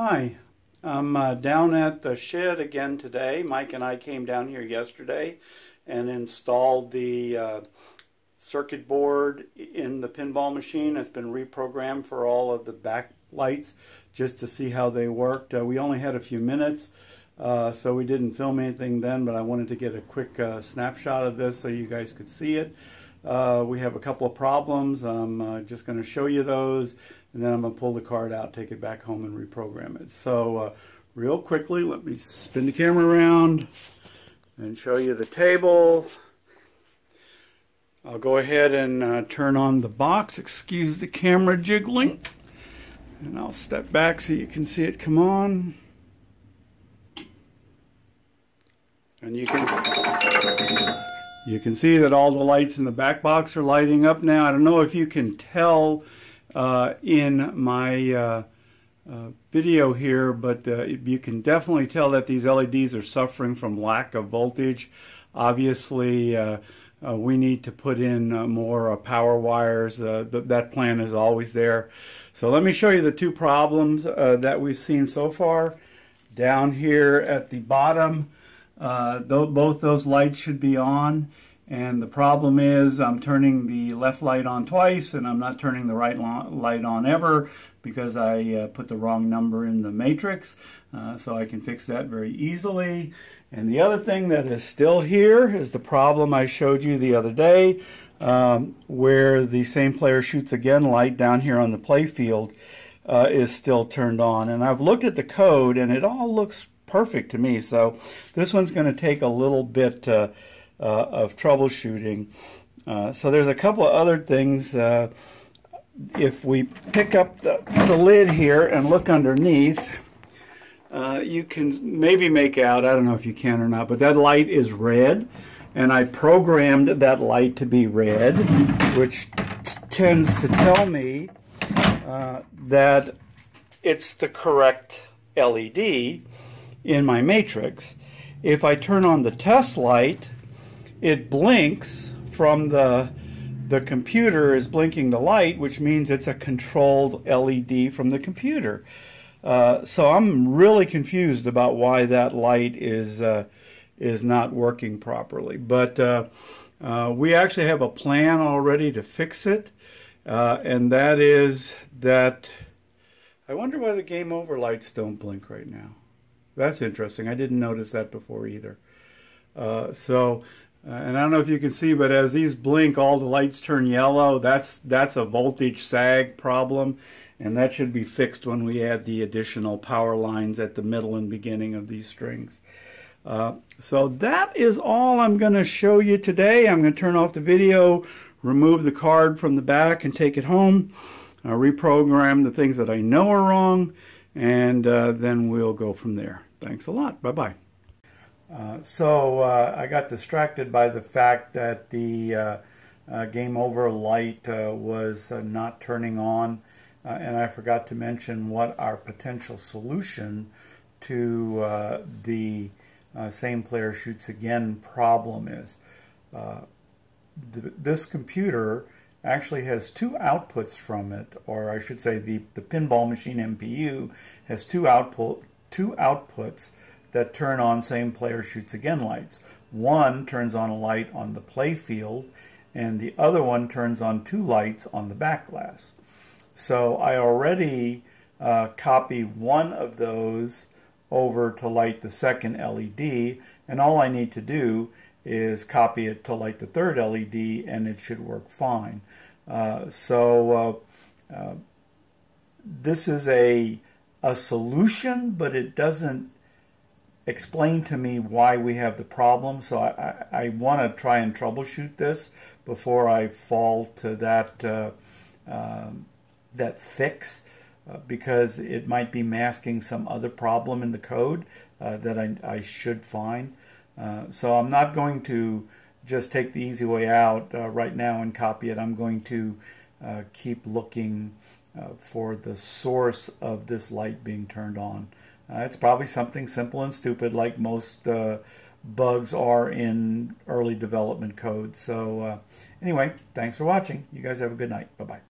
Hi, I'm uh, down at the shed again today. Mike and I came down here yesterday and installed the uh, circuit board in the pinball machine. It's been reprogrammed for all of the back lights just to see how they worked. Uh, we only had a few minutes, uh, so we didn't film anything then, but I wanted to get a quick uh, snapshot of this so you guys could see it. Uh, we have a couple of problems. I'm uh, just going to show you those, and then I'm going to pull the card out, take it back home, and reprogram it. So, uh, real quickly, let me spin the camera around and show you the table. I'll go ahead and uh, turn on the box. Excuse the camera jiggling. And I'll step back so you can see it come on. And you can you can see that all the lights in the back box are lighting up now. I don't know if you can tell uh, in my uh, uh, video here, but uh, you can definitely tell that these LEDs are suffering from lack of voltage. Obviously, uh, uh, we need to put in more power wires. Th that plan is always there. So let me show you the two problems that we've seen so far. Down here at the bottom, uh, both those lights should be on. And the problem is I'm turning the left light on twice and I'm not turning the right light on ever because I uh, put the wrong number in the matrix. Uh, so I can fix that very easily. And the other thing that is still here is the problem I showed you the other day um, where the same player shoots again light down here on the play field uh, is still turned on. And I've looked at the code and it all looks perfect to me. So this one's going to take a little bit uh, uh, of troubleshooting. Uh, so there's a couple of other things. Uh, if we pick up the, the lid here and look underneath, uh, you can maybe make out, I don't know if you can or not, but that light is red. And I programmed that light to be red, which tends to tell me uh, that it's the correct LED in my matrix. If I turn on the test light, it blinks from the the computer is blinking the light, which means it's a controlled LED from the computer. Uh, so I'm really confused about why that light is uh, is not working properly. But uh, uh we actually have a plan already to fix it, uh, and that is that I wonder why the game over lights don't blink right now. That's interesting. I didn't notice that before either. Uh, so, uh, and I don't know if you can see, but as these blink, all the lights turn yellow. That's that's a voltage sag problem, and that should be fixed when we add the additional power lines at the middle and beginning of these strings. Uh, so that is all I'm going to show you today. I'm going to turn off the video, remove the card from the back, and take it home. Uh, reprogram the things that I know are wrong, and uh, then we'll go from there. Thanks a lot. Bye bye. Uh, so uh, I got distracted by the fact that the uh, uh game over light uh, was not turning on, and I forgot to mention what our potential solution to the same player shoots again problem is. The, this computer actually has two outputs from it, or I should say the, the pinball machine MPU has two output two outputs that turn on same player shoots again lights. One turns on a light on the play field and the other one turns on two lights on the back glass. So I already uh, copy one of those over to light the second LED and all I need to do is copy it to light the third LED and it should work fine. Uh, so uh, uh this is a a solution, but it doesn't explain to me why we have the problem. So I, I, I want to try and troubleshoot this before I fall to that uh, uh, that fix uh, because it might be masking some other problem in the code uh, that I, I should find. Uh, so I'm not going to just take the easy way out uh, right now and copy it. I'm going to keep looking uh, for the source of this light being turned on. Uh, it's probably something simple and stupid like most uh, bugs are in early development code. So uh, anyway, thanks for watching. You guys have a good night. Bye-bye.